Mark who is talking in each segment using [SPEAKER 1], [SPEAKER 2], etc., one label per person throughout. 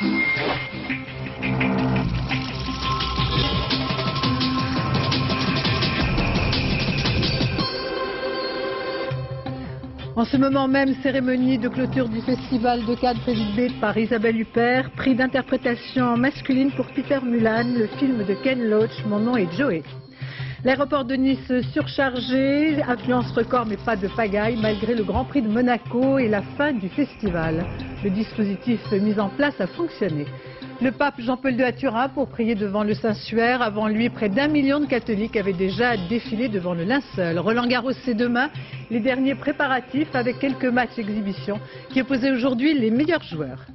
[SPEAKER 1] En ce moment même, cérémonie de clôture du festival de Cannes présidée par Isabelle Huppert, prix d'interprétation masculine pour Peter Mulan, le film de Ken Loach, Mon nom est Joey. L'aéroport de Nice surchargé, influence record mais pas de pagaille malgré le Grand Prix de Monaco et la fin du festival. Le dispositif mis en place a fonctionné. Le pape Jean-Paul II à Turin pour prier devant le Saint-Suaire. Avant lui, près d'un million de catholiques avaient déjà défilé devant le linceul. Roland Garros, c'est demain. Les derniers préparatifs avec quelques matchs exhibition qui opposaient aujourd'hui les meilleurs joueurs.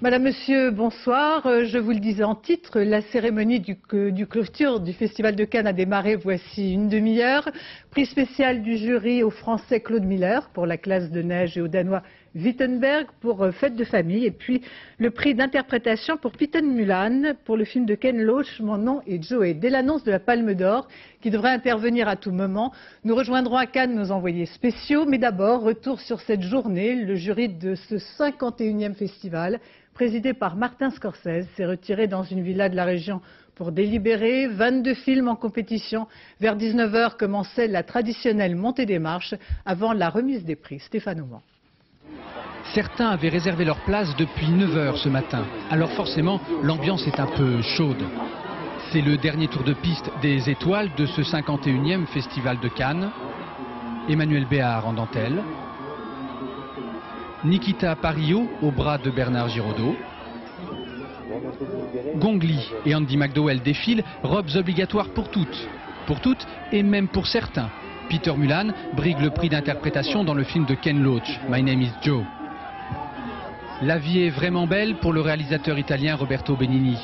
[SPEAKER 1] Madame, Monsieur, bonsoir. Euh, je vous le disais en titre, la cérémonie du, du, clôture du Festival de Cannes a démarré voici une demi-heure. Prix spécial du jury au Français Claude Miller pour la classe de neige et au Danois Wittenberg pour euh, Fête de famille. Et puis le prix d'interprétation pour Peter Mulan pour le film de Ken Loach, Mon nom est Joey. Dès l'annonce de la Palme d'Or, qui devrait intervenir à tout moment, nous rejoindrons à Cannes nos envoyés spéciaux. Mais d'abord, retour sur cette journée. Le jury de ce 51e festival présidé par Martin Scorsese, s'est retiré dans une villa de la région pour délibérer. 22 films en compétition. Vers 19h commençait la traditionnelle montée des marches avant la remise des prix. Stéphane Aumont.
[SPEAKER 2] Certains avaient réservé leur place depuis 9h ce matin. Alors forcément, l'ambiance est un peu chaude. C'est le dernier tour de piste des étoiles de ce 51e Festival de Cannes. Emmanuel Béard en dentelle, Nikita Parillo au bras de Bernard Giraudot. Gongli et Andy McDowell défilent, robes obligatoires pour toutes. Pour toutes et même pour certains. Peter Mulan brigue le prix d'interprétation dans le film de Ken Loach, My Name is Joe. La vie est vraiment belle pour le réalisateur italien Roberto Benigni.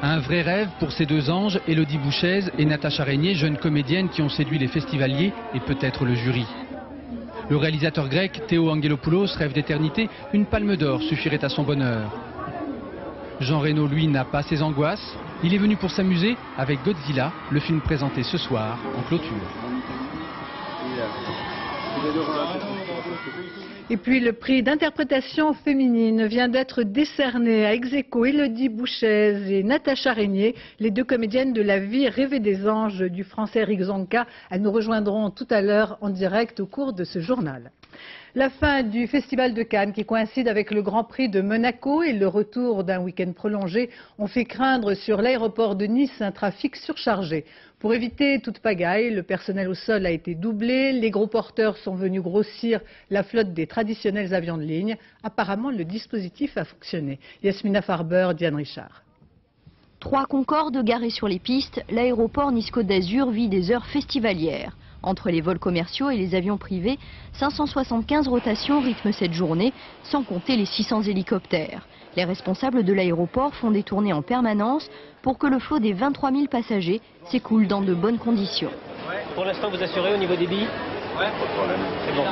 [SPEAKER 2] Un vrai rêve pour ces deux anges, Elodie Bouchez et Natacha Régnier, jeunes comédiennes qui ont séduit les festivaliers et peut-être le jury. Le réalisateur grec Théo Angelopoulos rêve d'éternité, une palme d'or suffirait à son bonheur. Jean Reno, lui, n'a pas ses angoisses. Il est venu pour s'amuser avec Godzilla, le film présenté ce soir en clôture.
[SPEAKER 1] Et puis le prix d'interprétation féminine vient d'être décerné à Execo Elodie Bouchez et Natacha Régnier, les deux comédiennes de La vie rêvée des anges du français Eric Zonka. Elles nous rejoindront tout à l'heure en direct au cours de ce journal. La fin du Festival de Cannes, qui coïncide avec le Grand Prix de Monaco et le retour d'un week-end prolongé, ont fait craindre sur l'aéroport de Nice un trafic surchargé. Pour éviter toute pagaille, le personnel au sol a été doublé, les gros porteurs sont venus grossir la flotte des traditionnels avions de ligne. Apparemment, le dispositif a fonctionné. Yasmina Farber, Diane Richard.
[SPEAKER 3] Trois Concorde garés sur les pistes, l'aéroport Nice-Côte d'Azur vit des heures festivalières. Entre les vols commerciaux et les avions privés, 575 rotations rythment cette journée, sans compter les 600 hélicoptères. Les responsables de l'aéroport font des tournées en permanence pour que le flot des 23 000 passagers s'écoule dans de bonnes conditions.
[SPEAKER 4] Pour l'instant, vous assurez au niveau des billes Ouais, pas de problème. C'est bon.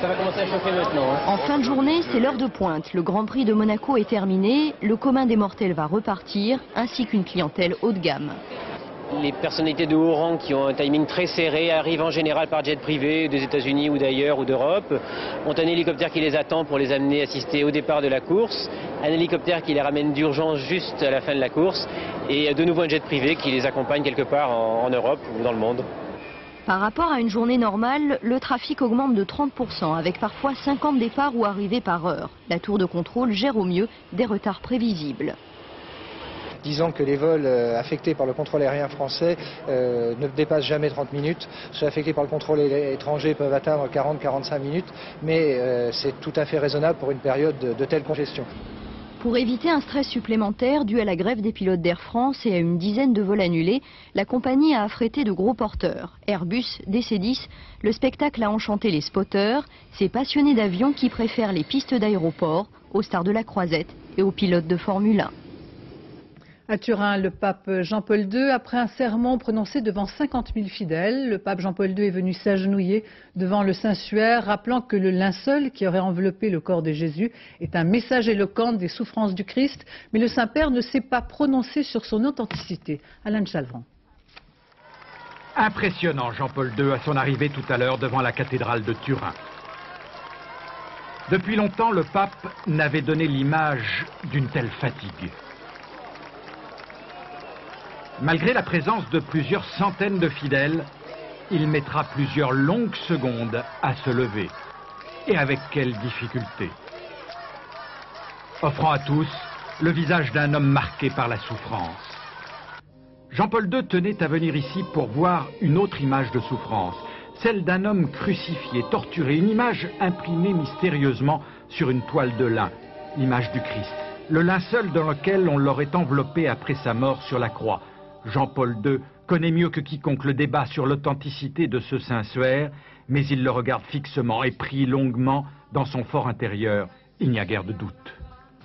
[SPEAKER 4] Ça va commencer à chauffer maintenant. Hein.
[SPEAKER 3] En fin de journée, c'est l'heure de pointe. Le Grand Prix de Monaco est terminé. Le commun des mortels va repartir, ainsi qu'une clientèle haut de gamme.
[SPEAKER 4] Les personnalités de haut rang qui ont un timing très serré arrivent en général par jet privé des États-Unis ou d'ailleurs ou d'Europe, ont un hélicoptère qui les attend pour les amener assister au départ de la course, un hélicoptère qui les ramène d'urgence juste à la fin de la course et de nouveau un jet privé qui les accompagne quelque part en, Europe ou dans le monde.
[SPEAKER 3] Par rapport à une journée normale, le trafic augmente de 30%, avec parfois 50 départs ou arrivées par heure. La tour de contrôle gère au mieux des retards prévisibles
[SPEAKER 5] disant que les vols euh, affectés par le contrôle aérien français euh, ne dépassent jamais 30 minutes. Ceux affectés par le contrôle étranger peuvent atteindre 40-45 minutes, mais euh, c'est tout à fait raisonnable pour une période de, telle congestion.
[SPEAKER 3] Pour éviter un stress supplémentaire dû à la grève des pilotes d'Air France et à une dizaine de vols annulés, la compagnie a affrété de gros porteurs. Airbus, DC-10, le spectacle a enchanté les spotters, ces passionnés d'avions qui préfèrent les pistes d'aéroport aux stars de la croisette et aux pilotes de Formule 1.
[SPEAKER 1] À Turin, le pape Jean-Paul II, après un sermon prononcé devant 50 000 fidèles, le pape Jean-Paul II est venu s'agenouiller devant le Saint-Suaire, rappelant que le linceul qui aurait enveloppé le corps de Jésus est un message éloquent des souffrances du Christ, mais le Saint-Père ne s'est pas prononcé sur son authenticité. Alain Chalvran.
[SPEAKER 6] Impressionnant Jean-Paul II à son arrivée tout à l'heure devant la cathédrale de Turin. Depuis longtemps, le pape n'avait donné l'image d'une telle fatigue. Malgré la présence de plusieurs centaines de fidèles, il mettra plusieurs longues secondes à se lever. Et avec quelle difficulté Offrant à tous le visage d'un homme marqué par la souffrance. Jean-Paul II tenait à venir ici pour voir une autre image de souffrance, celle d'un homme crucifié, torturé, une image imprimée mystérieusement sur une toile de lin, l'image du Christ, le linceul dans lequel on l'aurait enveloppé après sa mort sur la croix. Jean-Paul II connaît mieux que quiconque le débat sur l'authenticité de ce Saint-Suaire, mais il le regarde fixement et prie longuement dans son fort intérieur. Il n'y a guère de doute.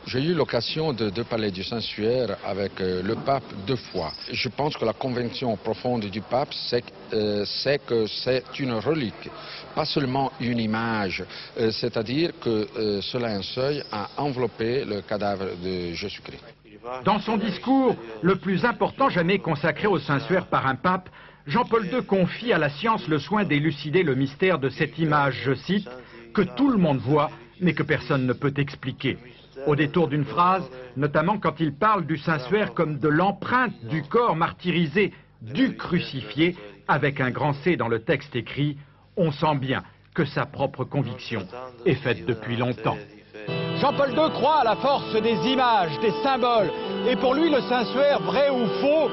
[SPEAKER 7] J'ai eu l'occasion de, parler du Saint-Suaire avec euh, le pape deux fois. Je pense que la conviction profonde du pape, c'est euh, que c'est une relique, pas seulement une image. Euh, c'est-à-dire que cela un seuil a enveloppé le cadavre de Jésus-Christ.
[SPEAKER 6] Dans son discours, le plus important jamais consacré au Saint-Suaire par un pape, Jean-Paul II confie à la science le soin d'élucider le mystère de cette image, je cite, que tout le monde voit, mais que personne ne peut expliquer au détour d'une phrase, notamment quand il parle du Saint-Suaire comme de l'empreinte du corps martyrisé du crucifié, avec un grand C dans le texte écrit, on sent bien que sa propre conviction est faite depuis longtemps.
[SPEAKER 8] Jean-Paul II croit à la force des images, des symboles, et pour lui le Saint-Suaire, vrai ou faux,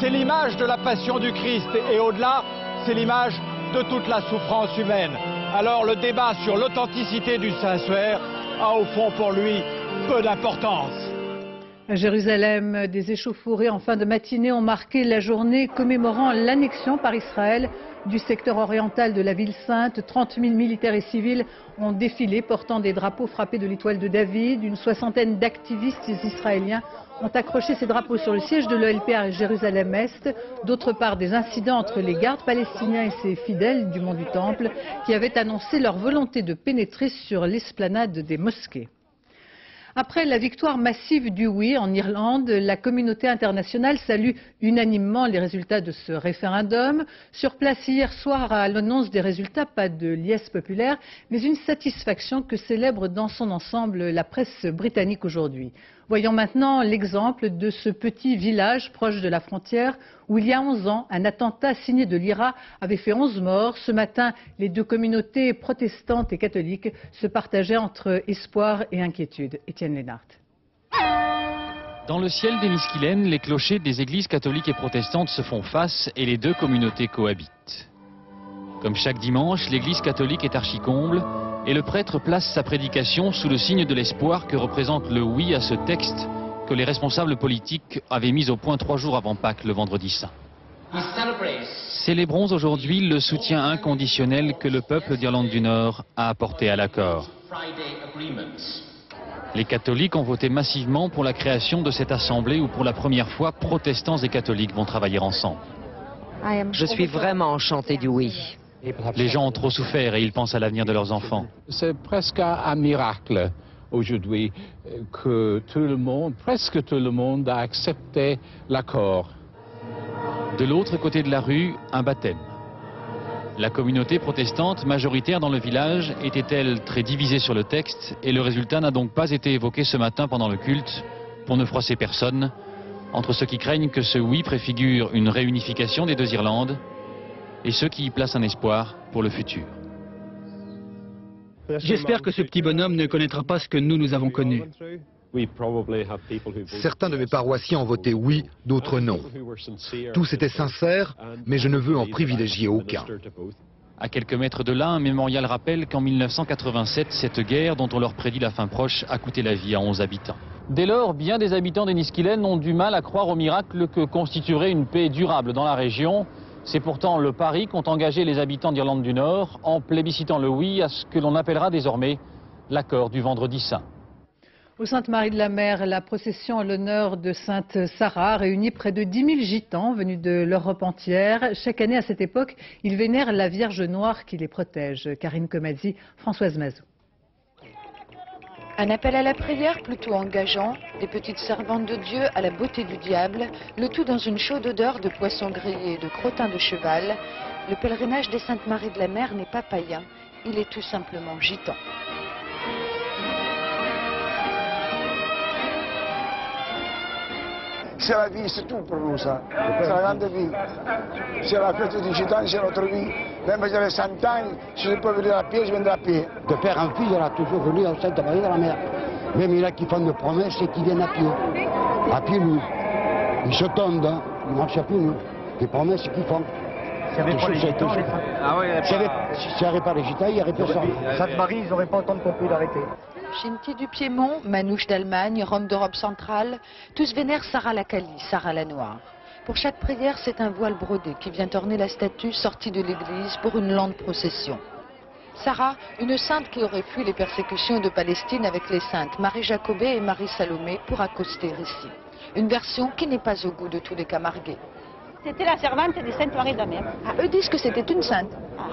[SPEAKER 8] c'est l'image de la passion du Christ, et au-delà, c'est l'image de toute la souffrance humaine. Alors le débat sur l'authenticité du Saint-Suaire a au fond pour lui peu d'importance.
[SPEAKER 1] À Jérusalem, des échauffourées en fin de matinée ont marqué la journée commémorant l'annexion par Israël du secteur oriental de la ville sainte. 30 000 militaires et civils ont défilé portant des drapeaux frappés de l'étoile de David. Une soixantaine d'activistes israéliens ont accroché ces drapeaux sur le siège de l'OLP à Jérusalem-Est. D'autre part, des incidents entre les gardes palestiniens et ses fidèles du mont du Temple qui avaient annoncé leur volonté de pénétrer sur l'esplanade des mosquées. Après la victoire massive du oui en Irlande, la communauté internationale salue unanimement les résultats de ce référendum. Sur place hier soir à l'annonce des résultats, pas de liesse populaire, mais une satisfaction que célèbre dans son ensemble la presse britannique aujourd'hui. Voyons maintenant l'exemple de ce petit village proche de la frontière où il y a 11 ans, un attentat signé de l'IRA avait fait 11 morts. Ce matin, les deux communautés protestantes et catholiques se partageaient entre espoir et inquiétude. Étienne Lénart.
[SPEAKER 9] Dans le ciel des Miskilènes, les clochers des églises catholiques et protestantes se font face et les deux communautés cohabitent. Comme chaque dimanche, l'église catholique est archicomble et le prêtre place sa prédication sous le signe de l'espoir que représente le oui à ce texte que les responsables politiques avaient mis au point trois jours avant Pâques, le vendredi saint. Célébrons aujourd'hui le soutien inconditionnel que le peuple d'Irlande du Nord a apporté à l'accord. Les catholiques ont voté massivement pour la création de cette assemblée où pour la première fois protestants et catholiques vont travailler ensemble.
[SPEAKER 10] Je suis vraiment enchanté du oui.
[SPEAKER 9] Les gens ont trop souffert et ils pensent à l'avenir de leurs enfants.
[SPEAKER 11] C'est presque un miracle aujourd'hui que tout le monde, presque tout le monde a accepté l'accord.
[SPEAKER 9] De l'autre côté de la rue, un baptême. La communauté protestante majoritaire dans le village était-elle très divisée sur le texte et le résultat n'a donc pas été évoqué ce matin pendant le culte pour ne froisser personne entre ceux qui craignent que ce oui préfigure une réunification des deux Irlandes et ceux qui y placent un espoir pour le futur.
[SPEAKER 12] J'espère que ce petit bonhomme ne connaîtra pas ce que nous, nous avons connu.
[SPEAKER 13] Certains de mes paroissiens ont voté oui, d'autres non. Tous étaient sincères, mais je ne veux en privilégier aucun.
[SPEAKER 9] À quelques mètres de là, un mémorial rappelle qu'en 1987, cette guerre, dont on leur prédit la fin proche, a coûté la vie à 11 habitants. Dès lors, bien des habitants d'Enniskillen ont du mal à croire au miracle que constituerait une paix durable dans la région. C'est pourtant le pari qu'ont engagé les habitants d'Irlande du Nord en plébiscitant le oui à ce que l'on appellera désormais l'accord du vendredi saint.
[SPEAKER 1] Au Sainte-Marie de la Mer, la procession en l'honneur de Sainte Sarah réunit près de 10 000 gitans venus de l'Europe entière. Chaque année, à cette époque, ils vénèrent la Vierge Noire qui les protège. Karine Comazzi, Françoise Mazou.
[SPEAKER 14] Un appel à la prière plutôt engageant, des petites servantes de Dieu à la beauté du diable, le tout dans une chaude odeur de poisson grillé et de crottin de cheval. Le pèlerinage des Saintes Maries de la Mer n'est pas païen, il est tout simplement gitan.
[SPEAKER 15] C'est la vie, c'est tout pour nous ça. C'est la grande vie. C'est la fête du gitan, c'est notre vie. Même si j'avais 100 ans, si je peux venir à pied, je viendrai à pied.
[SPEAKER 16] De père en fils, il a toujours voulu à Sainte-Marie de la Mer. Même il y en a qui font des promesses et qui viennent à pied. À pied nus. Ils se tendent, hein. ils marchent à pied nus. Des promesses qu'ils font.
[SPEAKER 17] S'il n'y avait
[SPEAKER 16] ah ouais, n'y avait pas les gitans, il n'y aurait personne.
[SPEAKER 17] Sainte-Marie, ils n'auraient pas autant de compris
[SPEAKER 14] Chinti du Piémont, Manouche d'Allemagne, Rome d'Europe centrale, tous vénèrent Sarah la Cali, Sarah la Noire. Pour chaque prière, c'est un voile brodé qui vient orner la statue sortie de l'église pour une lente procession. Sarah, une sainte qui aurait fui les persécutions de Palestine avec les saintes Marie Jacobée et Marie Salomé pour accoster ici. Une version qui n'est pas au goût de tous les camarguais.
[SPEAKER 18] C'était la servante de Sainte Marie de la Mer.
[SPEAKER 14] Ah, eux disent que c'était une sainte.
[SPEAKER 18] Ah.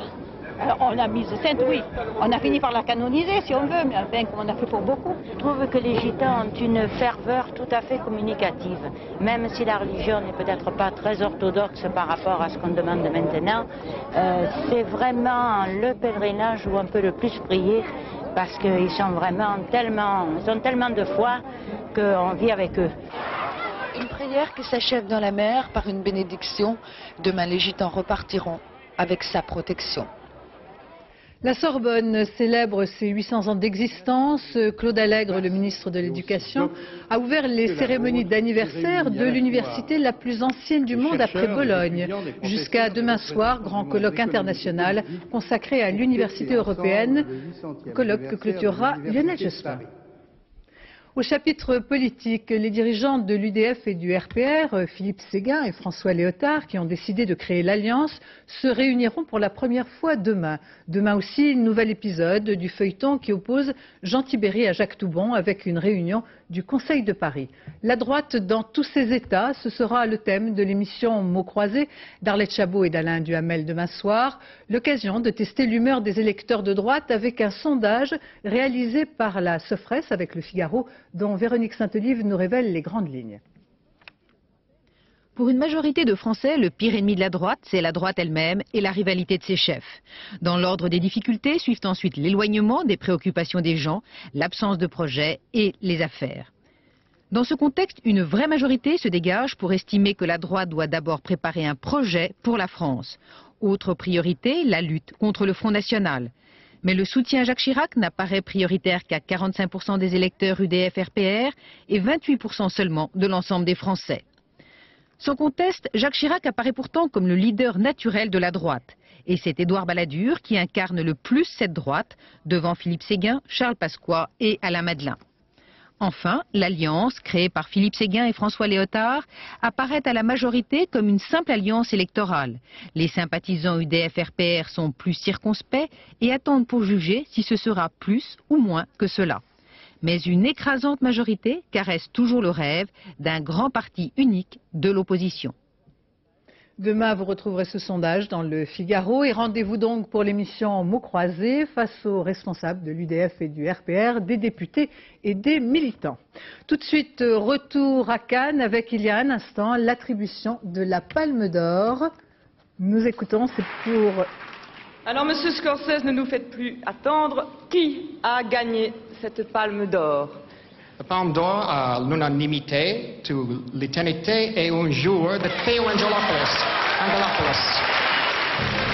[SPEAKER 18] Alors, on l'a mise sainte, oui. On a fini par la canoniser, si on veut, mais enfin, comme on a fait pour beaucoup.
[SPEAKER 19] Je trouve que les gitans ont une ferveur tout à fait communicative. Même si la religion n'est peut-être pas très orthodoxe par rapport à ce qu'on demande maintenant, euh, c'est vraiment le pèlerinage où on peut le plus prier parce qu'ils sont vraiment tellement, ils ont tellement de foi qu'on vit avec eux.
[SPEAKER 14] Une prière qui s'achève dans la mer par une bénédiction. Demain, les gitans repartiront avec sa protection.
[SPEAKER 1] La Sorbonne célèbre ses 800 ans d'existence. Claude Allègre, le ministre de l'Éducation, a ouvert les cérémonies d'anniversaire de l'université la plus ancienne du monde après Bologne. Jusqu'à demain soir, grand colloque international consacré à l'université européenne, colloque que clôturera Lionel Jospin. Au chapitre politique, les dirigeants de l'UDF et du RPR, Philippe Séguin et François Léotard, qui ont décidé de créer l'Alliance, se réuniront pour la première fois demain. Demain aussi, nouvel épisode du feuilleton qui oppose Jean Tibéry à Jacques Toubon avec une réunion du Conseil de Paris. La droite dans tous ses états, ce sera le thème de l'émission Mots croisés d'Arlette Chabot et d'Alain Duhamel demain soir. L'occasion de tester l'humeur des électeurs de droite avec un sondage réalisé par la Sofres avec le Figaro dont Véronique Saint-Olive nous révèle les grandes lignes.
[SPEAKER 20] Pour une majorité de Français, le pire ennemi de la droite, c'est la droite elle-même et la rivalité de ses chefs. Dans l'ordre des difficultés suivent ensuite l'éloignement des préoccupations des gens, l'absence de projet et les affaires. Dans ce contexte, une vraie majorité se dégage pour estimer que la droite doit d'abord préparer un projet pour la France. Autre priorité, la lutte contre le Front National. Mais le soutien à Jacques Chirac n'apparaît prioritaire qu'à 45% des électeurs UDF-RPR et 28% seulement de l'ensemble des Français. Sans conteste, Jacques Chirac apparaît pourtant comme le leader naturel de la droite. Et c'est Édouard Balladur qui incarne le plus cette droite, devant Philippe Séguin, Charles Pasqua et Alain Madelin. Enfin, l'alliance, créée par Philippe Séguin et François Léotard, apparaît à la majorité comme une simple alliance électorale. Les sympathisants UDF-RPR sont plus circonspects et attendent pour juger si ce sera plus ou moins que cela mais une écrasante majorité caresse toujours le rêve d'un grand parti unique de l'opposition.
[SPEAKER 1] Demain, vous retrouverez ce sondage dans le Figaro et rendez-vous donc pour l'émission Mots croisés face aux responsables de l'UDF et du RPR, des députés et des militants. Tout de suite, retour à Cannes avec, il y a un instant, l'attribution de la Palme d'Or. Nous écoutons, c'est pour...
[SPEAKER 21] Alors, Monsieur Scorsese, ne nous faites plus attendre. Qui a gagné cette palme d'or?
[SPEAKER 22] La palme d'or à l'unanimité, to l'éternité et un jour de Theo Angelopoulos. Angelopoulos.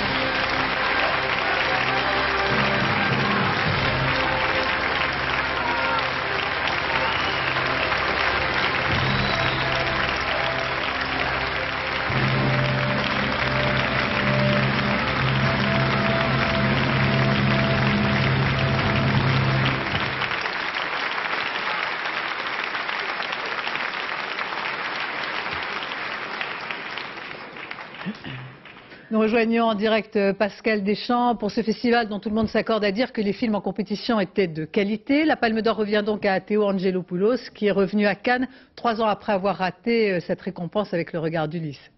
[SPEAKER 1] Rejoignons en direct Pascal Deschamps pour ce festival dont tout le monde s'accorde à dire que les films en compétition étaient de qualité. La Palme d'Or revient donc à Théo Angelopoulos qui est revenu à Cannes trois ans après avoir raté cette récompense avec le regard d'Ulysse.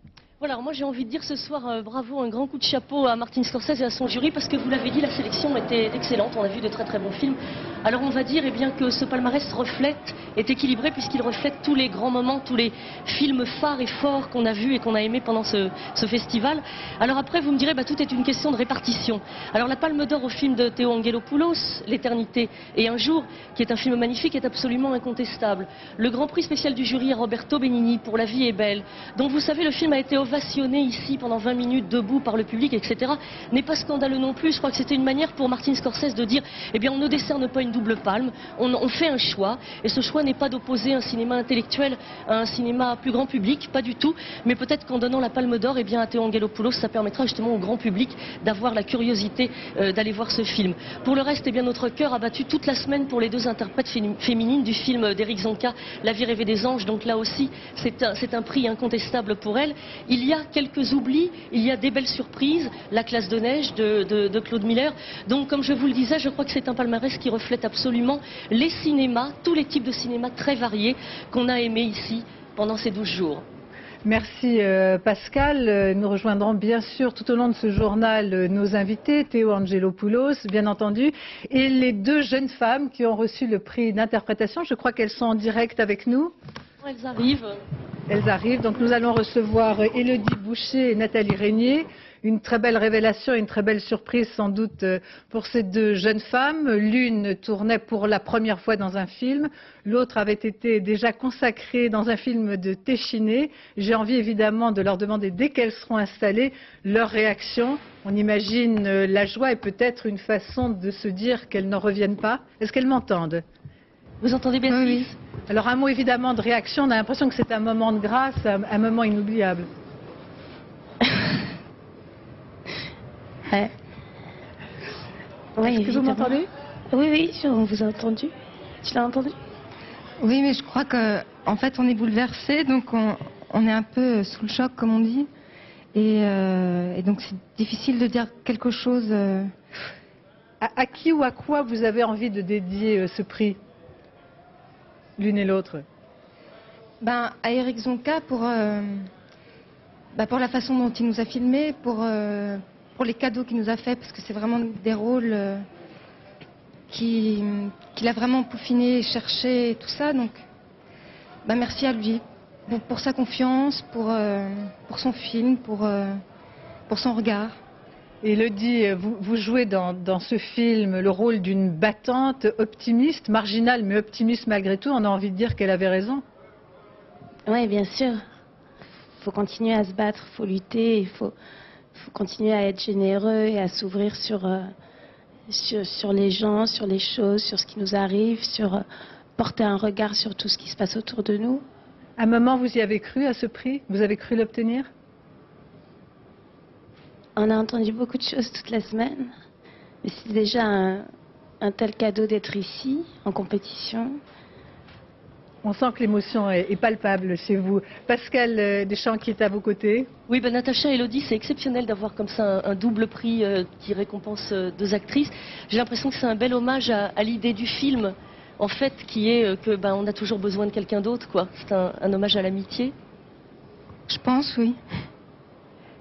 [SPEAKER 23] Voilà, moi j'ai envie de dire ce soir euh, bravo, un grand coup de chapeau à Martin Scorsese et à son jury parce que vous l'avez dit, la sélection était excellente, on a vu de très très bons films. Alors on va dire eh bien, que ce palmarès reflète, est équilibré puisqu'il reflète tous les grands moments, tous les films phares et forts qu'on a vus et qu'on a aimés pendant ce, festival. Alors après vous me direz, bah, tout est une question de répartition. Alors la Palme d'Or au film de Théo Angelopoulos, L'éternité et un jour, qui est un film magnifique, est absolument incontestable. Le grand prix spécial du jury à Roberto Benigni pour La vie est belle, dont vous savez le film a été ovationné ici pendant 20 minutes debout par le public, etc., n'est pas scandaleux non plus. Je crois que c'était une manière pour Martin Scorsese de dire, eh bien, on ne décerne pas une double palme, on, fait un choix, et ce choix n'est pas d'opposer un cinéma intellectuel à un cinéma plus grand public, pas du tout, mais peut-être qu'en donnant la palme d'or, eh bien, à Théo Angelopoulos, ça permettra justement au grand public d'avoir la curiosité euh, d'aller voir ce film. Pour le reste, eh bien, notre cœur a battu toute la semaine pour les deux interprètes féminines du film d'Éric Zonka, La vie rêvée des anges, donc là aussi, c'est un, prix incontestable pour elle. Y a quelques oublis, il y a des belles surprises, La classe de neige de, Claude Miller. Donc, comme je vous le disais, je crois que c'est un palmarès qui reflète absolument les cinémas, tous les types de cinémas très variés qu'on a aimés ici pendant ces 12 jours.
[SPEAKER 1] Merci euh, Pascal. Euh, nous rejoindrons bien sûr tout au long de ce journal euh, nos invités, Théo Angelopoulos, bien entendu, et les deux jeunes femmes qui ont reçu le prix d'interprétation. Je crois qu'elles sont en direct avec nous.
[SPEAKER 23] Elles arrivent.
[SPEAKER 1] Elles arrivent. Donc nous allons recevoir Élodie Boucher et Nathalie Régnier. Une très belle révélation, une très belle surprise sans doute euh, pour ces deux jeunes femmes. L'une tournait pour la première fois dans un film, l'autre avait été déjà consacrée dans un film de Téchiné. J'ai envie évidemment de leur demander dès qu'elles seront installées leur réaction. On imagine euh, la joie et peut-être une façon de se dire qu'elles n'en reviennent pas. Est-ce qu'elles m'entendent?
[SPEAKER 23] Vous entendez bien
[SPEAKER 1] oui, Alors un mot évidemment de réaction, on a l'impression que c'est un moment de grâce, un, moment inoubliable.
[SPEAKER 24] Est-ce
[SPEAKER 1] que vous m'entendez?
[SPEAKER 24] Oui, oui, on vous a entendu. Tu l'as entendu?
[SPEAKER 25] Oui, mais je crois qu'en en fait on est bouleversé, donc on, est un peu sous le choc comme on dit. Et, euh, donc c'est difficile de dire quelque chose. Euh.
[SPEAKER 1] À, qui ou à quoi vous avez envie de dédier euh, ce prix? L'une et l'autre
[SPEAKER 25] ben, À Eric Zonka pour, euh, ben, pour la façon dont il nous a filmés, pour, euh, pour les cadeaux qu'il nous a fait, parce que c'est vraiment des rôles euh, qu'il a vraiment peaufiné, cherché, et tout ça. Donc, ben, merci à lui pour, pour sa confiance, pour, pour son film, pour, pour son regard.
[SPEAKER 1] Elodie, vous, vous jouez dans, ce film le rôle d'une battante optimiste, marginale mais optimiste malgré tout. On a envie de dire qu'elle avait raison.
[SPEAKER 24] Oui, bien sûr. Il faut continuer à se battre, il faut lutter, il faut, continuer à être généreux et à s'ouvrir euh, sur, sur, les gens, sur les choses, sur ce qui nous arrive, sur euh, porter un regard sur tout ce qui se passe autour de nous.
[SPEAKER 1] À un moment, vous y avez cru à ce prix? Vous avez cru l'obtenir?
[SPEAKER 24] On a entendu beaucoup de choses toute la semaine. Mais c'est déjà un, tel cadeau d'être ici, en compétition.
[SPEAKER 1] On sent que l'émotion est, palpable chez vous. Pascal euh, Deschamps qui est à vos côtés.
[SPEAKER 23] Oui, ben, Natacha et Elodie, c'est exceptionnel d'avoir comme ça un, double prix euh, qui récompense euh, deux actrices. J'ai l'impression que c'est un bel hommage à, l'idée du film, en fait, qui est que ben, on a toujours besoin de quelqu'un d'autre. quoi. C'est un hommage à l'amitié.
[SPEAKER 25] Je pense, oui.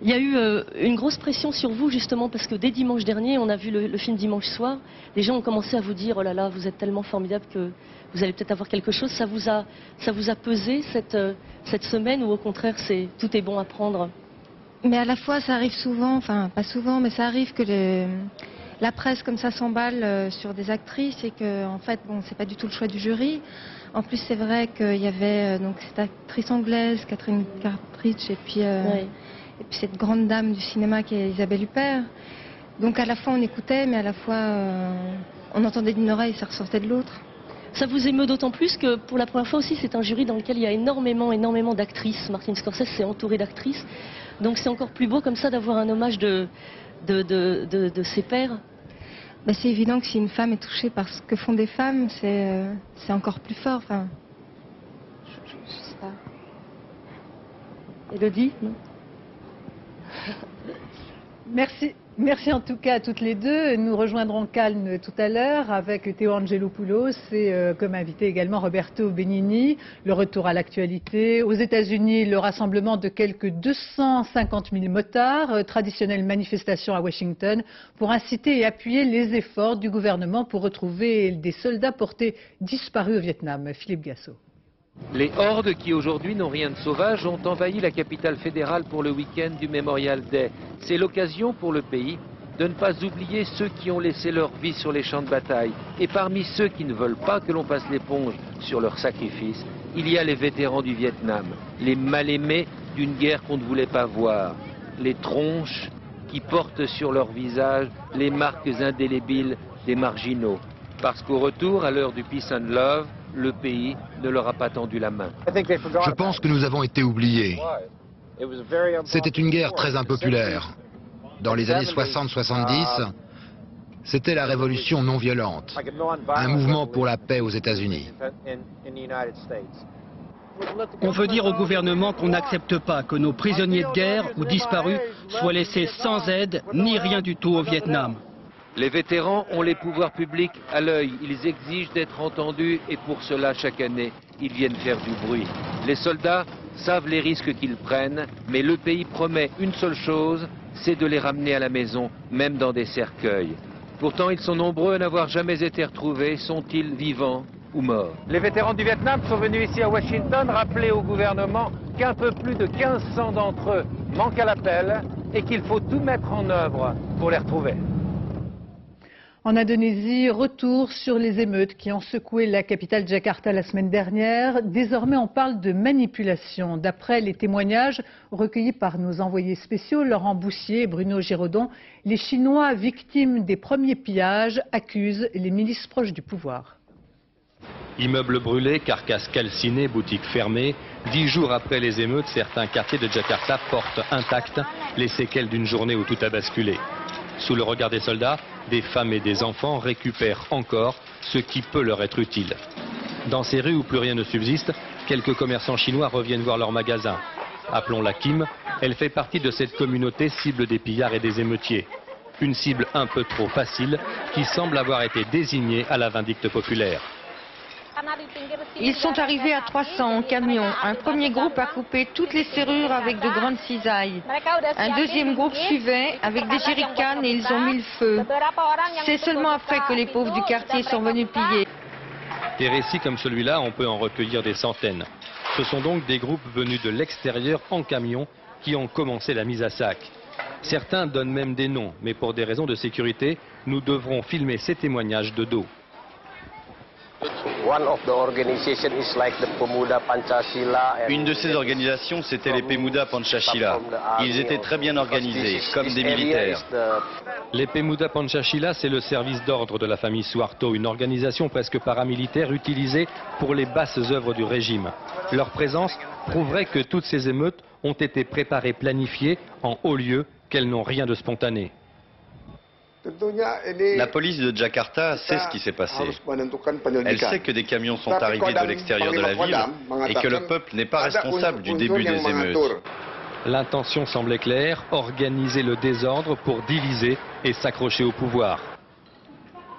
[SPEAKER 23] Il y a eu euh, une grosse pression sur vous justement parce que dès dimanche dernier, on a vu le, film dimanche soir. Les gens ont commencé à vous dire oh là là, vous êtes tellement formidable que vous allez peut-être avoir quelque chose. Ça vous a, ça vous a pesé cette, euh, cette semaine ou au contraire, c'est tout est bon à prendre?
[SPEAKER 25] Mais à la fois, ça arrive souvent, enfin pas souvent, mais ça arrive que la presse comme ça s'emballe euh, sur des actrices et que en fait, bon, c'est pas du tout le choix du jury. En plus, c'est vrai qu'il y avait donc cette actrice anglaise, Catherine Cartridge, et puis et puis cette grande dame du cinéma qui est Isabelle Huppert. Donc à la fois on écoutait, mais à la fois euh, on entendait d'une oreille et ça ressortait de l'autre.
[SPEAKER 23] Ça vous émeut d'autant plus que pour la première fois aussi, c'est un jury dans lequel il y a énormément, énormément d'actrices. Martin Scorsese s'est entouré d'actrices. Donc c'est encore plus beau comme ça d'avoir un hommage de, de, de, ses pères.
[SPEAKER 25] Bah, c'est évident que si une femme est touchée par ce que font des femmes, c'est euh, encore plus fort. Enfin, je, je sais pas.
[SPEAKER 23] Elodie, non?
[SPEAKER 1] Merci. Merci en tout cas à toutes les deux. Nous rejoindrons Calme tout à l'heure avec Théo Angelopoulos et euh, comme invité également Roberto Benigni. Le retour à l'actualité. Aux États-Unis, le rassemblement de quelques 250 000 motards, euh, traditionnelle manifestation à Washington, pour inciter et appuyer les efforts du gouvernement pour retrouver des soldats portés disparus au Vietnam. Philippe Gassot.
[SPEAKER 26] Les hordes qui aujourd'hui n'ont rien de sauvage ont envahi la capitale fédérale pour le week-end du Memorial Day. C'est l'occasion pour le pays de ne pas oublier ceux qui ont laissé leur vie sur les champs de bataille. Et parmi ceux qui ne veulent pas que l'on passe l'éponge sur leur sacrifice, il y a les vétérans du Vietnam, les mal-aimés d'une guerre qu'on ne voulait pas voir, les tronches qui portent sur leur visage les marques indélébiles des marginaux. Parce qu'au retour, à l'heure du Peace and Love, le pays ne leur a pas tendu la main.
[SPEAKER 13] Je pense que nous avons été oubliés. C'était une guerre très impopulaire. Dans les années 60-70, c'était la révolution non violente, un mouvement pour la paix aux États-Unis.
[SPEAKER 12] On veut dire au gouvernement qu'on n'accepte pas que nos prisonniers de guerre ou disparus soient laissés sans aide ni rien du tout au Vietnam.
[SPEAKER 26] Les vétérans ont les pouvoirs publics à l'œil. Ils exigent d'être entendus et pour cela, chaque année, ils viennent faire du bruit. Les soldats savent les risques qu'ils prennent, mais le pays promet une seule chose, c'est de les ramener à la maison, même dans des cercueils. Pourtant, ils sont nombreux à n'avoir jamais été retrouvés. Sont-ils vivants ou morts?
[SPEAKER 8] Les vétérans du Vietnam sont venus ici à Washington rappeler au gouvernement qu'un peu plus de 1500 d'entre eux manquent à l'appel et qu'il faut tout mettre en œuvre pour les retrouver.
[SPEAKER 1] En Indonésie, retour sur les émeutes qui ont secoué la capitale Jakarta la semaine dernière. Désormais, on parle de manipulation. D'après les témoignages recueillis par nos envoyés spéciaux, Laurent Boussier et Bruno Giraudon, les Chinois victimes des premiers pillages accusent les milices proches du pouvoir.
[SPEAKER 27] Immeubles brûlés, carcasses calcinées, boutiques fermées. Dix jours après les émeutes, certains quartiers de Jakarta portent intactes les séquelles d'une journée où tout a basculé. Sous le regard des soldats, des femmes et des enfants récupèrent encore ce qui peut leur être utile. Dans ces rues où plus rien ne subsiste, quelques commerçants chinois reviennent voir leur magasin. Appelons-la Kim, elle fait partie de cette communauté cible des pillards et des émeutiers. Une cible un peu trop facile qui semble avoir été désignée à la vindicte populaire.
[SPEAKER 28] Ils sont arrivés à 300 en camion. Un premier groupe a coupé toutes les serrures avec de grandes cisailles. Un deuxième groupe suivait avec des jerrycans et ils ont mis le feu. C'est seulement après que les pauvres du quartier sont venus piller.
[SPEAKER 27] Des récits comme celui-là, on peut en recueillir des centaines. Ce sont donc des groupes venus de l'extérieur en camion qui ont commencé la mise à sac. Certains donnent même des noms, mais pour des raisons de sécurité, nous devrons filmer ces témoignages de dos.
[SPEAKER 29] Une de ces organisations, c'était les Pemuda Panchashila. Ils étaient très bien organisés, comme des militaires.
[SPEAKER 27] Les Pemuda Panchashila, c'est le service d'ordre de la famille Suarto, une organisation presque paramilitaire utilisée pour les basses œuvres du régime. Leur présence prouverait que toutes ces émeutes ont été préparées, planifiées en haut lieu, qu'elles n'ont rien de spontané.
[SPEAKER 29] La police de Jakarta sait ce qui s'est passé. Elle sait que des camions sont arrivés de l'extérieur de la ville et que le peuple n'est pas responsable du début des émeutes.
[SPEAKER 27] L'intention semblait claire, organiser le désordre pour diviser et s'accrocher au pouvoir.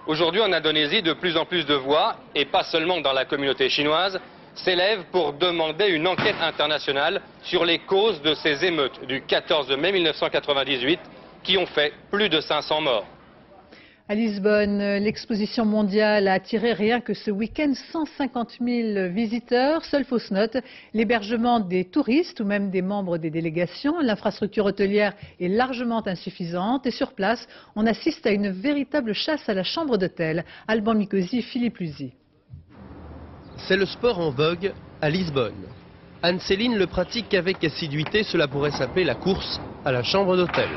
[SPEAKER 30] Aujourd'hui en Indonésie, de plus en plus de voix, et pas seulement dans la communauté chinoise, s'élèvent pour demander une enquête internationale sur les causes de ces émeutes du 14 mai 1998 qui ont fait plus de 500 morts.
[SPEAKER 1] À Lisbonne, l'exposition mondiale a attiré rien que ce week-end 150 000 visiteurs. Seule fausse note, l'hébergement des touristes ou même des membres des délégations. L'infrastructure hôtelière est largement insuffisante et sur place, on assiste à une véritable chasse à la chambre d'hôtel. Alban Mikosi, Philippe Luzi.
[SPEAKER 31] C'est le sport en vogue à Lisbonne. Anne-Céline le pratique avec assiduité, cela pourrait s'appeler la course à la chambre d'hôtel.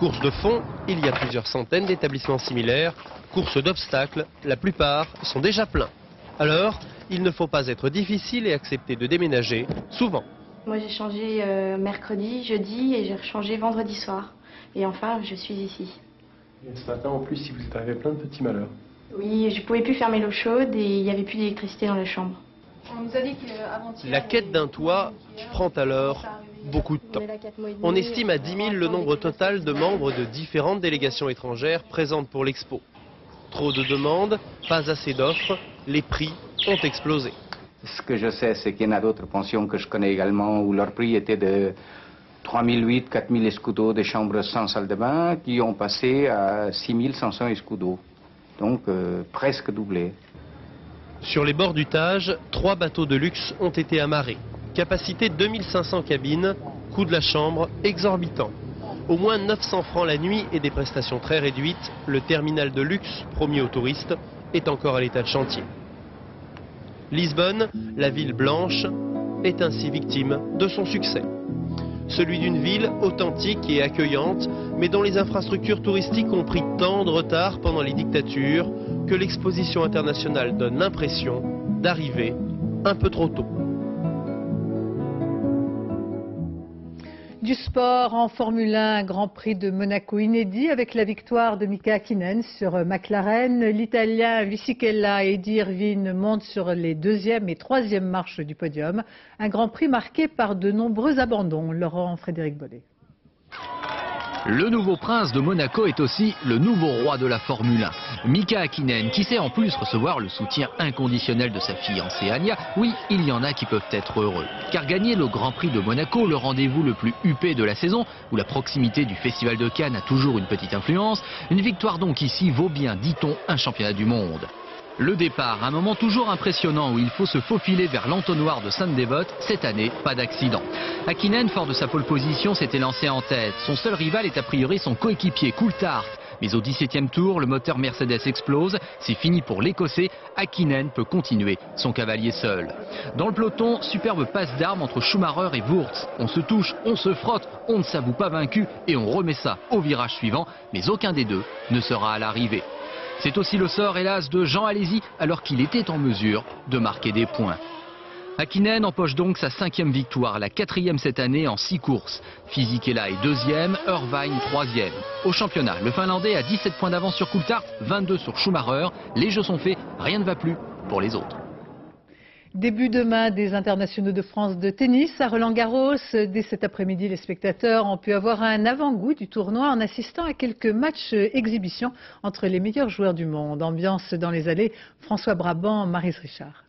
[SPEAKER 31] Course de fond, il y a plusieurs centaines d'établissements similaires. Course d'obstacles, la plupart sont déjà pleins. Alors, il ne faut pas être difficile et accepter de déménager souvent.
[SPEAKER 32] Moi j'ai changé euh, mercredi, jeudi et j'ai rechangé vendredi soir. Et enfin, je suis ici.
[SPEAKER 33] Et ce matin, en plus, il vous est arrivé plein de petits malheurs.
[SPEAKER 32] Oui, je pouvais plus fermer l'eau chaude et il n'y avait plus d'électricité dans la chambre.
[SPEAKER 25] On nous a dit qu'avant-hier...
[SPEAKER 31] La quête d'un toit prend alors beaucoup de temps. On estime à 10 000 le nombre total de membres de différentes délégations étrangères présentes pour l'expo. Trop de demandes, pas assez d'offres, les prix ont explosé.
[SPEAKER 34] Ce que je sais, c'est qu'il y en a d'autres pensions que je connais également où leur prix était de 3008, 4000 escudos des chambres sans salle de bain qui ont passé à 6500 escudos. Donc euh, presque doublé.
[SPEAKER 31] Sur les bords du Tage, trois bateaux de luxe ont été amarrés. Capacité 2500 cabines, coût de la chambre exorbitant. Au moins 900 francs la nuit et des prestations très réduites, le terminal de luxe promis aux touristes est encore à l'état de chantier. Lisbonne, la ville blanche, est ainsi victime de son succès. Celui d'une ville authentique et accueillante, mais dont les infrastructures touristiques ont pris tant de retard pendant les dictatures que l'exposition internationale donne l'impression d'arriver un peu trop tôt.
[SPEAKER 1] Du sport en Formule 1, Grand Prix de Monaco inédit avec la victoire de Mika Hakkinen sur McLaren. L'Italien Vicicella et Eddie Irvine montent sur les deuxième et troisième marches du podium. Un Grand Prix marqué par de nombreux abandons. Laurent Frédéric Bollet.
[SPEAKER 35] Le nouveau prince de Monaco est aussi le nouveau roi de la Formule 1. Mika Hakkinen, qui sait en plus recevoir le soutien inconditionnel de sa fiancée Anya, oui, il y en a qui peuvent être heureux. Car gagner le Grand Prix de Monaco, le rendez-vous le plus huppé de la saison, où la proximité du Festival de Cannes a toujours une petite influence, une victoire donc ici vaut bien, dit-on, un championnat du monde. Le départ, un moment toujours impressionnant où il faut se faufiler vers l'entonnoir de Sainte-Dévote. Cette année, pas d'accident. Akinen, fort de sa pole position, s'était lancé en tête. Son seul rival est a priori son coéquipier Coulthard. Mais au 17e tour, le moteur Mercedes explose. C'est fini pour l'Écossais. Akinen peut continuer son cavalier seul. Dans le peloton, superbe passe d'armes entre Schumacher et Wurz. On se touche, on se frotte, on ne s'avoue pas vaincu et on remet ça au virage suivant. Mais aucun des deux ne sera à l'arrivée. C'est aussi le sort, hélas, de Jean Alési, alors qu'il était en mesure de marquer des points. Hakkinen empoche donc sa cinquième victoire, la quatrième cette année en six courses. Fisichella est deuxième, Irvine troisième. Au championnat, le Finlandais a 17 points d'avance sur Coulthard, 22 sur Schumacher. Les jeux sont faits, rien ne va plus pour les autres.
[SPEAKER 1] Début demain des internationaux de France de tennis à Roland-Garros. Dès cet après-midi, les spectateurs ont pu avoir un avant-goût du tournoi en assistant à quelques matchs exhibitions entre les meilleurs joueurs du monde. Ambiance dans les allées, François Brabant, Maris Richard.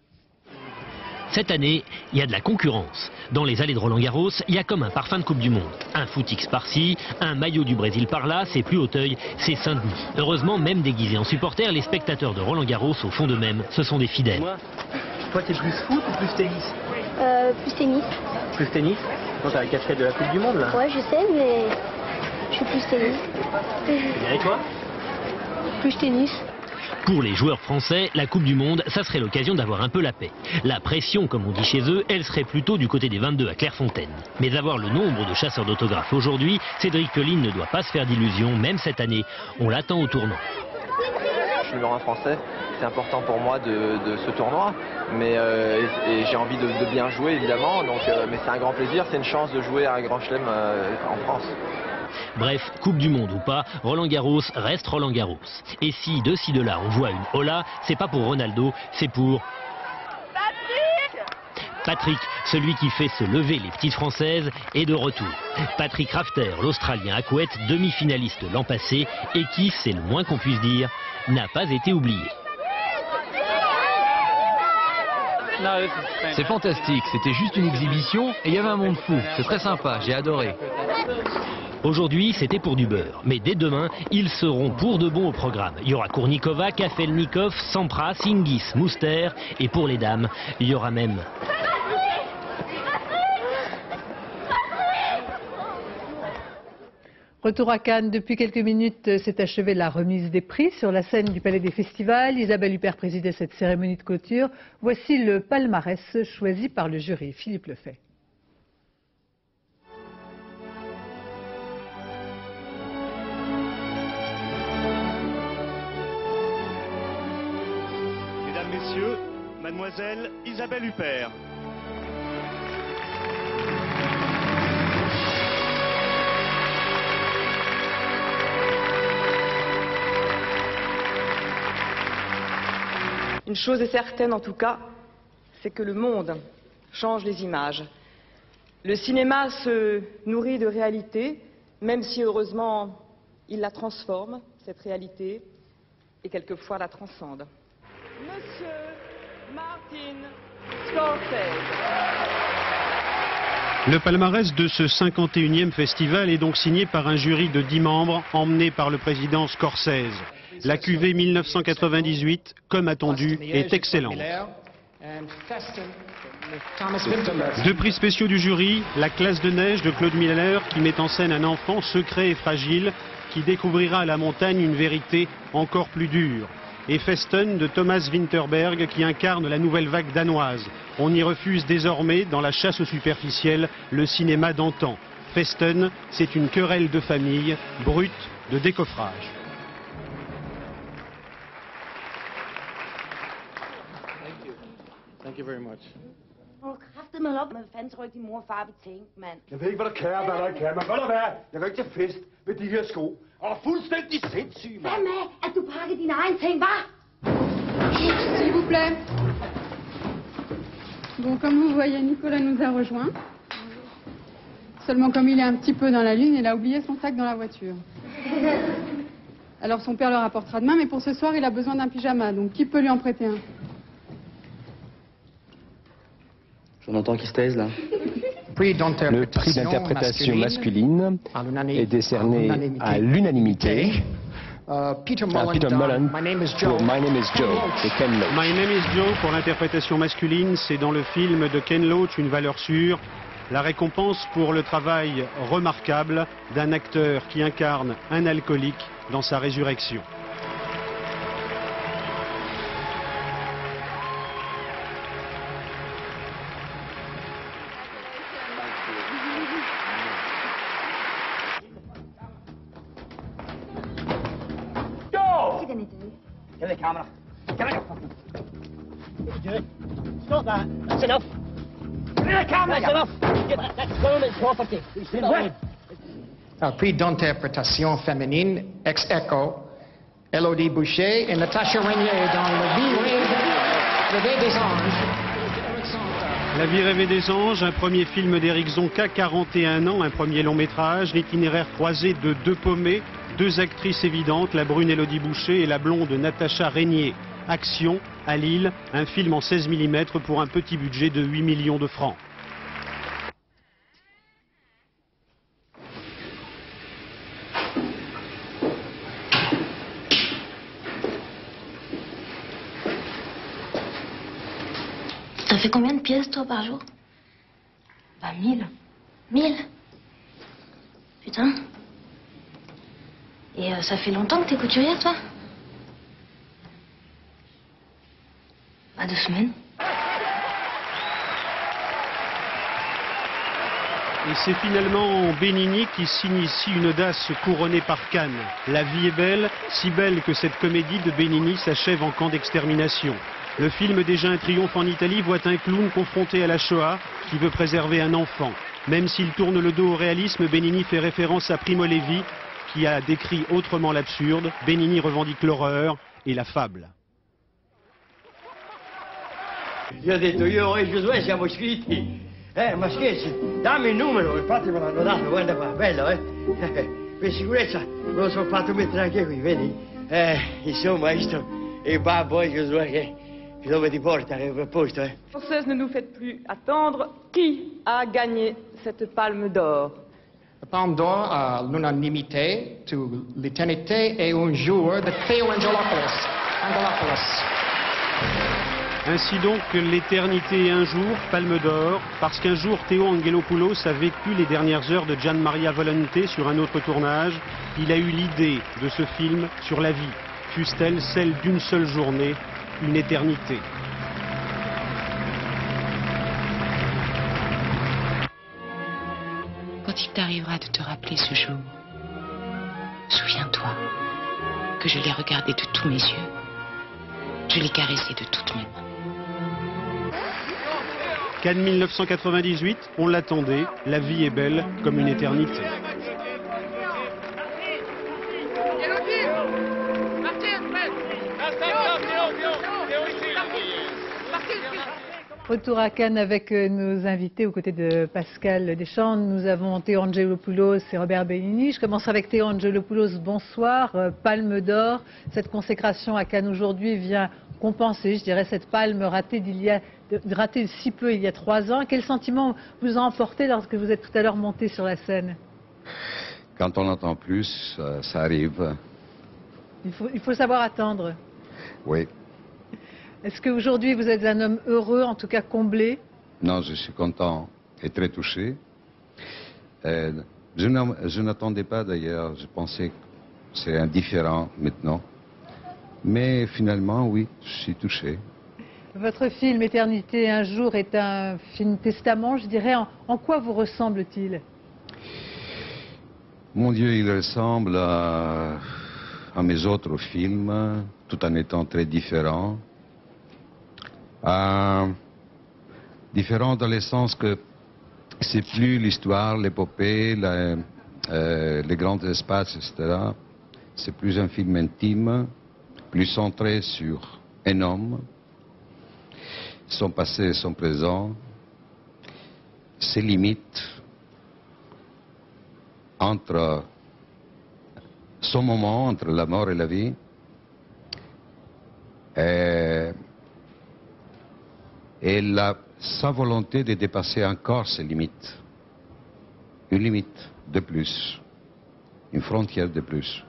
[SPEAKER 36] Cette année, il y a de la concurrence. Dans les allées de Roland-Garros, il y a comme un parfum de Coupe du Monde. Un footix par-ci, un maillot du Brésil par-là, c'est plus Hauteuil, c'est Saint-Denis. Heureusement, même déguisés en supporters, les spectateurs de Roland-Garros, au fond d'eux-mêmes, ce sont des fidèles.
[SPEAKER 37] Toi, t'es plus foot ou plus tennis
[SPEAKER 38] euh, Plus tennis.
[SPEAKER 37] Plus tennis Non, t'as la casquette de la Coupe du Monde, là
[SPEAKER 38] Ouais, je sais, mais je suis plus tennis.
[SPEAKER 37] Et toi
[SPEAKER 38] Plus tennis.
[SPEAKER 36] Pour les joueurs français, la Coupe du Monde, ça serait l'occasion d'avoir un peu la paix. La pression, comme on dit chez eux, elle serait plutôt du côté des 22 à Clairefontaine. Mais avoir le nombre de chasseurs d'autographes aujourd'hui, Cédric Peline ne doit pas se faire d'illusions, même cette année. On l'attend au tournant.
[SPEAKER 39] Je suis numéro un français, c'est important pour moi de, ce tournoi, mais euh, j'ai envie de, bien jouer évidemment, donc, euh, mais c'est un grand plaisir, c'est une chance de jouer à un grand chelem euh, en France.
[SPEAKER 36] Bref, Coupe du Monde ou pas, Roland Garros reste Roland Garros. Et si de ci de là on voit une Ola, c'est pas pour Ronaldo, c'est pour Patrick, celui qui fait se lever les petites françaises, est de retour. Patrick Rafter, l'Australien à couette, demi-finaliste l'an passé, et qui, c'est le moins qu'on puisse dire, n'a pas été oublié.
[SPEAKER 35] C'est fantastique, c'était juste une exhibition et il y avait un monde fou. C'est très sympa, j'ai adoré.
[SPEAKER 36] Aujourd'hui, c'était pour du beurre. Mais dès demain, ils seront pour de bon au programme. Il y aura Kournikova, Kafelnikov, Sampras, Singis, Mouster. Et pour les dames, il y aura même...
[SPEAKER 1] Retour à Cannes, depuis quelques minutes s'est achevée la remise des prix sur la scène du Palais des Festivals. Isabelle Huppert présidait cette cérémonie de clôture. Voici le palmarès choisi par le jury. Philippe Lefay.
[SPEAKER 40] mademoiselle Isabelle Huppert.
[SPEAKER 21] Une chose est certaine en tout cas, c'est que le monde change les images. Le cinéma se nourrit de réalité, même si heureusement il la transforme, cette réalité, et quelquefois la transcende. Monsieur Martin Scorsese.
[SPEAKER 41] Le palmarès de ce 51e festival est donc signé par un jury de 10 membres emmené par le président Scorsese. La cuvée 1998, comme attendu, est excellente. Deux prix spéciaux du jury, La classe de neige de Claude Miller qui met en scène un enfant secret et fragile qui découvrira à la montagne une vérité encore plus dure. Et Festen de Thomas Winterberg qui incarne la nouvelle vague danoise. On y refuse désormais, dans la chasse au superficiel, le cinéma d'antan. Festen, c'est une querelle de famille, brute de décoffrage.
[SPEAKER 42] Thank you very much.
[SPEAKER 43] Åh, kraftedeme op. Hvad fanden tror du ikke, din mor og far vil tænke, mand?
[SPEAKER 42] Jeg ved ikke, hvad der kan, hvad der ikke kan, men hvad der være? Jeg kan ikke til fest med de her sko. Og er fuldstændig sindssyg, mand.
[SPEAKER 43] Hvad med, at du pakker dine egne ting, hva?
[SPEAKER 40] S'il vous plaît. Bon, comme vous voyez, Nicolas nous a rejoints. Seulement comme il est un petit peu dans la lune, il a oublié son sac dans la voiture. Alors son père le rapportera demain, mais pour ce soir, il a besoin d'un pyjama. Donc qui peut lui en prêter un?
[SPEAKER 44] J'en entends qui se taise là.
[SPEAKER 45] Le prix d'interprétation masculine est décerné à l'unanimité à Peter Mullen pour My Name is Joe de Ken Loach.
[SPEAKER 41] My Name is Joe pour l'interprétation masculine, c'est dans le film de Ken Loach une valeur sûre. La récompense pour le travail remarquable d'un acteur qui incarne un alcoolique dans sa résurrection.
[SPEAKER 43] Enough. Get that's government property.
[SPEAKER 45] Prix d'interprétation féminine ex echo Elodie Boucher et Natasha Régnier dans Le Vie rêvée des anges.
[SPEAKER 41] La vie rêvée des anges, un premier film d'Éric Zonka, 41 ans, un premier long métrage, l'itinéraire croisé de deux paumés, deux actrices évidentes, la brune Elodie Boucher et la blonde Natacha Régnier. Action, à Lille, un film en 16 mm pour un petit budget de 8 millions de francs.
[SPEAKER 43] T'as fait combien de pièces, toi, par jour Bah, mille. Mille Putain. Et euh, ça fait longtemps que t'es couturière, toi Pas deux semaines.
[SPEAKER 41] Et c'est finalement Benigni qui signe ici une audace couronnée par Cannes. La vie est belle, si belle que cette comédie de Benigni s'achève en camp d'extermination. Le film déjà un triomphe en Italie voit un clown confronté à la Shoah qui veut préserver un enfant. Même s'il tourne le dos au réalisme, Benigni fait référence à Primo Levi qui a décrit autrement l'absurde. Benigni revendique l'horreur et la fable.
[SPEAKER 42] E. Eh, ma scherzi, dammi il numero, infatti me l'hanno dato, guarda qua, bello, eh? Per sicurezza me lo sono fatto mettere anche qui, vedi? Eh, insomma, visto il babbo e Giosuè che, dove ti porta, che per posto, eh?
[SPEAKER 21] Française, ne nous faites plus attendre. Qui a gagné cette palme d'or?
[SPEAKER 45] La Palme d'Or à l'unanimité, to l'éternité et un jour de Theo Angelopoulos.
[SPEAKER 41] Ainsi donc l'éternité et un jour, Palme d'Or, parce qu'un jour Théo Angelopoulos a vécu les dernières heures de Gian Maria Volonté sur un autre tournage. Il a eu l'idée de ce film sur la vie, fût-elle celle d'une seule journée, une éternité.
[SPEAKER 46] Quand il t'arrivera de te rappeler ce jour, souviens-toi que je l'ai regardé de tous mes yeux. Je l'ai caressé de toutes mes mains.
[SPEAKER 41] Cannes 1998, on l'attendait, la vie est belle comme une éternité.
[SPEAKER 1] Retour à Cannes avec euh, nos invités aux côtés de Pascal Deschamps. Nous avons Théo Angelopoulos et Robert Benigni. Je commence avec Théo Angelopoulos. Bonsoir. Euh, palme d'or. Cette consécration à Cannes aujourd'hui vient compenser, je dirais, cette palme ratée d'il y a ratée si peu il y a trois ans. Quel sentiment vous a emporté lorsque vous êtes tout à l'heure monté sur la scène?
[SPEAKER 47] Quand on entend plus, euh, ça arrive.
[SPEAKER 1] Il faut, il faut savoir attendre.
[SPEAKER 47] Oui.
[SPEAKER 1] Est-ce qu'aujourd'hui vous êtes un homme heureux, en tout cas comblé?
[SPEAKER 47] Non, je suis content et très touché. Euh, je n'attendais pas d'ailleurs, je pensais que c'est indifférent maintenant. Mais finalement, oui, je suis touché.
[SPEAKER 1] Votre film Éternité un jour est un film testament, je dirais. En, quoi vous ressemble-t-il?
[SPEAKER 47] Mon Dieu, il ressemble à, mes autres films, tout en étant très différent. Différent dans le sens que c'est plus l'histoire, l'épopée, euh, les grands espaces, etc. C'est plus un film intime, plus centré sur un homme, son passé et son présent, ses limites entre son moment, entre la mort et la vie. Et et la, sa volonté de dépasser encore ses limites. Une limite de plus, une frontière de plus.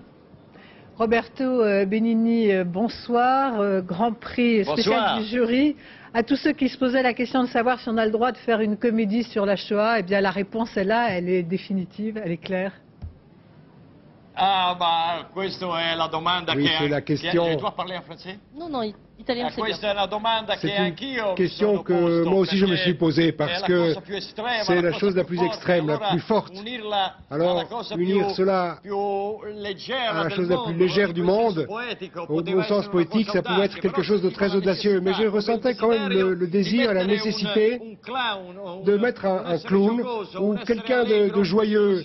[SPEAKER 1] Roberto euh, Benigni, euh, bonsoir. Euh, Grand prix spécial du jury. À tous ceux qui se posaient la question de savoir si on a le droit de faire une comédie sur la Shoah, eh bien la réponse est là, elle est définitive, elle est claire.
[SPEAKER 42] Ah, bah, questa è la domanda
[SPEAKER 48] oui,
[SPEAKER 42] che...
[SPEAKER 48] la question...
[SPEAKER 42] Je dois parler en français?
[SPEAKER 25] Non, non,
[SPEAKER 42] c'est une
[SPEAKER 48] question que moi aussi je me suis posée parce que c'est la chose la plus extrême, la plus forte. Alors, unir cela à la chose la plus légère du monde, au, sens poétique, ça pouvait être quelque chose de très audacieux. Mais je ressentais quand même le, désir, la nécessité de mettre un, clown ou quelqu'un de, joyeux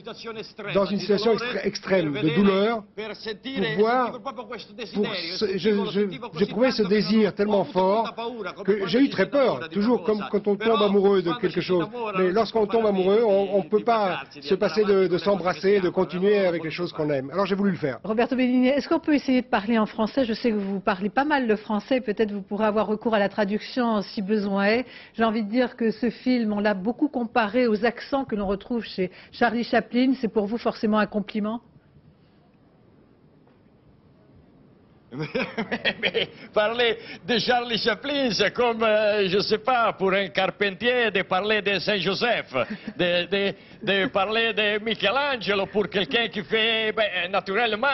[SPEAKER 48] dans une situation extrême, de douleur, pour voir, j'ai trouvé ce désir tellement fort que j'ai eu très peur, toujours comme quand on tombe amoureux de quelque chose. Mais lorsqu'on tombe amoureux, on ne peut pas se passer de, s'embrasser, de continuer avec les choses qu'on aime. Alors j'ai voulu le faire.
[SPEAKER 1] Roberto Bellini, est-ce qu'on peut essayer de parler en français? Je sais que vous parlez pas mal le français, peut-être vous pourrez avoir recours à la traduction si besoin est. J'ai envie de dire que ce film, on l'a beaucoup comparé aux accents que l'on retrouve chez Charlie Chaplin. C'est pour vous forcément un compliment?
[SPEAKER 42] Parler de Charlie Chaplin, c'est comme, euh, je ne sais pas, pour un carpentier, de parler de Saint-Joseph, de, de, parler de Michel-Angelo pour quelqu'un qui fait, ben, naturellement,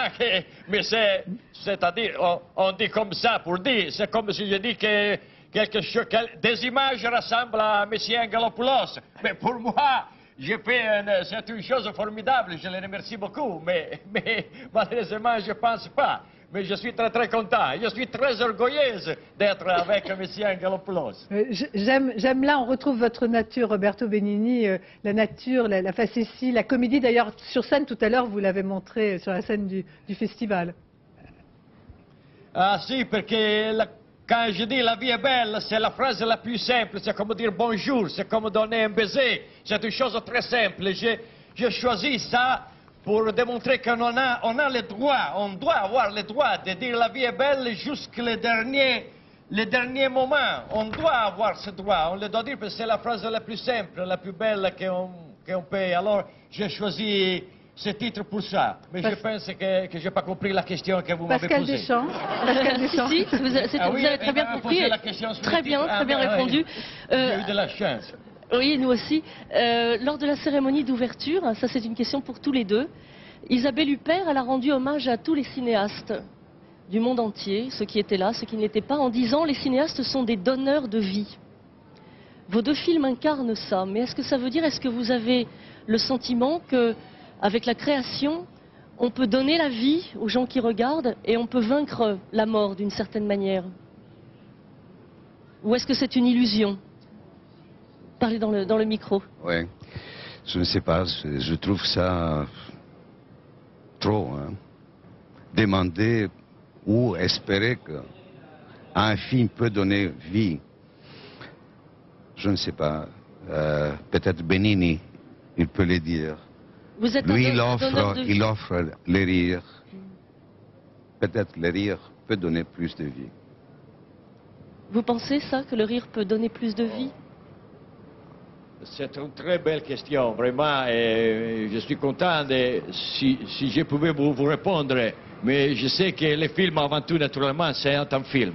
[SPEAKER 42] mais c'est, c'est-à-dire, on, dit comme ça pour dire, c'est comme si je dis que quelque chose, des images ressemblent à M. Angelopoulos, mais pour moi, c'est une chose formidable, je le remercie beaucoup, mais, mais malheureusement, je ne pense pas mais je suis très très content. Je suis très orgueilleuse d'être avec M. Angelopoulos.
[SPEAKER 1] Euh, j'aime là, on retrouve votre nature, Roberto Benigni, euh, la nature, la, facétie, la comédie. D'ailleurs, sur scène, tout à l'heure, vous l'avez montré sur la scène du, festival.
[SPEAKER 42] Ah si, parce que quand je dis la vie est belle, c'est la phrase la plus simple. C'est comme dire bonjour, c'est comme donner un baiser. C'est une chose très simple. J'ai choisi ça pour démontrer qu'on a, on a le droit, on doit avoir le droit de dire la vie est belle jusqu'au dernier, les derniers moments. On doit avoir ce droit, on le doit dire parce que c'est la phrase la plus simple, la plus belle qu'on qu peut. Alors, j'ai choisi ce titre pour ça. Mais je pense que, que je n'ai pas compris la question que vous m'avez posée.
[SPEAKER 1] Deschamps. Pascal Deschamps.
[SPEAKER 25] si, si, vous, ah vous avez très bien compris. Très bien, très bien ah, répondu.
[SPEAKER 42] Euh, j'ai eu de la chance.
[SPEAKER 25] Oui, nous aussi. Euh, lors de la cérémonie d'ouverture, ça c'est une question pour tous les deux, Isabelle Huppert, a rendu hommage à tous les cinéastes du monde entier, ceux qui étaient là, ceux qui n'étaient pas, en disant les cinéastes sont des donneurs de vie. Vos deux films incarnent ça, mais est-ce que ça veut dire, est-ce que vous avez le sentiment que, avec la création, on peut donner la vie aux gens qui regardent et on peut vaincre la mort d'une certaine manière? Ou est-ce que c'est une illusion? Parlez dans le, dans le micro.
[SPEAKER 47] Oui, je ne sais pas. Je trouve ça trop. Hein. Demander ou espérer qu'un film peut donner vie. je ne sais pas. Euh, peut-être Benini, il peut le dire.
[SPEAKER 49] Vous êtes
[SPEAKER 47] Lui, il offre, il offre les rires. Peut-être le rire peut donner plus de vie.
[SPEAKER 49] Vous pensez ça, que le rire peut donner plus de vie?
[SPEAKER 42] C'est une très belle question, vraiment. Je suis content de, si, je pouvais vous, répondre. Mais je sais que les films, avant tout, naturellement, c'est un film.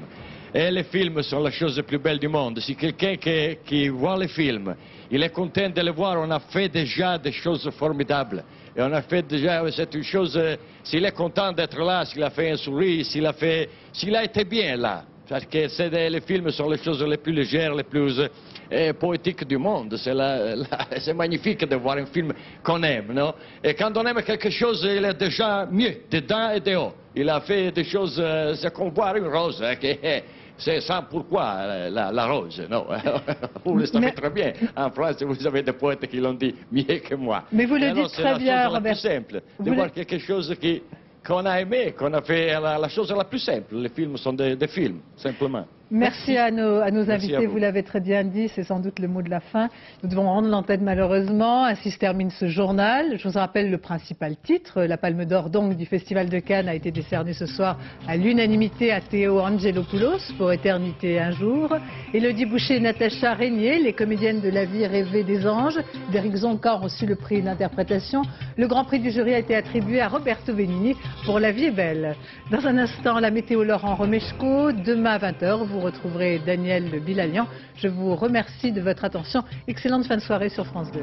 [SPEAKER 42] Et les films sont la chose la plus belle du monde. Si quelqu'un qui, voit les films, il est content de les voir, on a fait déjà des choses formidables. Et on a fait déjà, c'est une chose, s'il est content d'être là, s'il a fait un sourire, s'il a été bien là. Parce que les films sont les choses les plus légères, les plus euh, poétiques du monde. C'est magnifique de voir un film qu'on aime, non? Et quand on aime quelque chose, il est déjà mieux, dedans et dehors. Il a fait des choses, euh, c'est comme voir une rose, hein, c'est ça pourquoi la, la, rose, non? Vous le savez très bien. En France, vous avez des poètes qui l'ont dit mieux que moi.
[SPEAKER 1] Mais vous le dites très bien,
[SPEAKER 42] Robert. C'est simple, de voir quelque chose qui qu'on a aimé, qu'on a fait la, la, chose la plus simple. Les films sont des, des films, simplement.
[SPEAKER 1] Merci, à nos, à nos invités, vous, vous l'avez très bien dit, c'est sans doute le mot de la fin. Nous devons rendre l'antenne malheureusement, ainsi se termine ce journal. Je vous rappelle le principal titre, la Palme d'Or donc du Festival de Cannes a été décernée ce soir à l'unanimité à Théo Angelopoulos pour Éternité un jour. Elodie Boucher et Natacha Régnier, les comédiennes de la vie rêvée des anges, d'Éric Zonka ont reçu le prix d'interprétation. Le grand prix du jury a été attribué à Roberto Benigni pour La vie est belle. Dans un instant, la météo Laurent Romeshko, demain à 20h, vous retrouverez Daniel Bilalian. Je vous remercie de votre attention. Excellente fin de soirée sur France 2.